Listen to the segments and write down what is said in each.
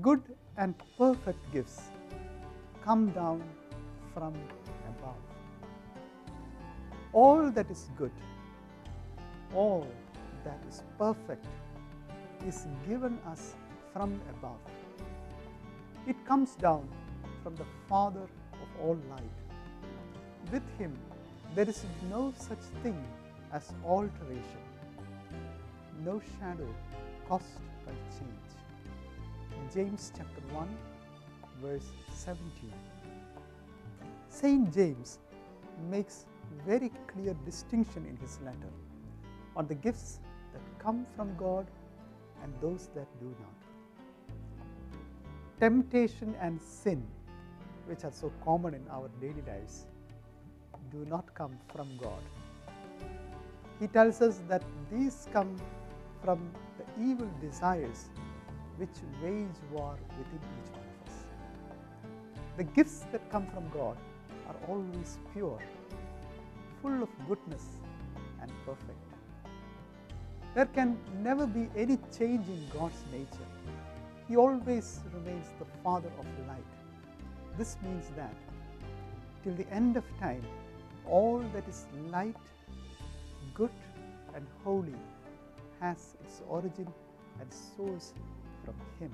good and perfect gifts come down from above. All that is good, all that is perfect is given us from above. It comes down from the Father of all light. With Him, there is no such thing as alteration, no shadow caused by change. James chapter 1, verse 17. Saint James makes very clear distinction in his letter on the gifts that come from God and those that do not. Temptation and sin, which are so common in our daily lives, do not come from God. He tells us that these come from the evil desires which wage war within each one of us. The gifts that come from God are always pure, full of goodness and perfect. There can never be any change in God's nature. He always remains the Father of light. This means that till the end of time, all that is light, good, and holy has its origin and source from Him.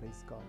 Praise God.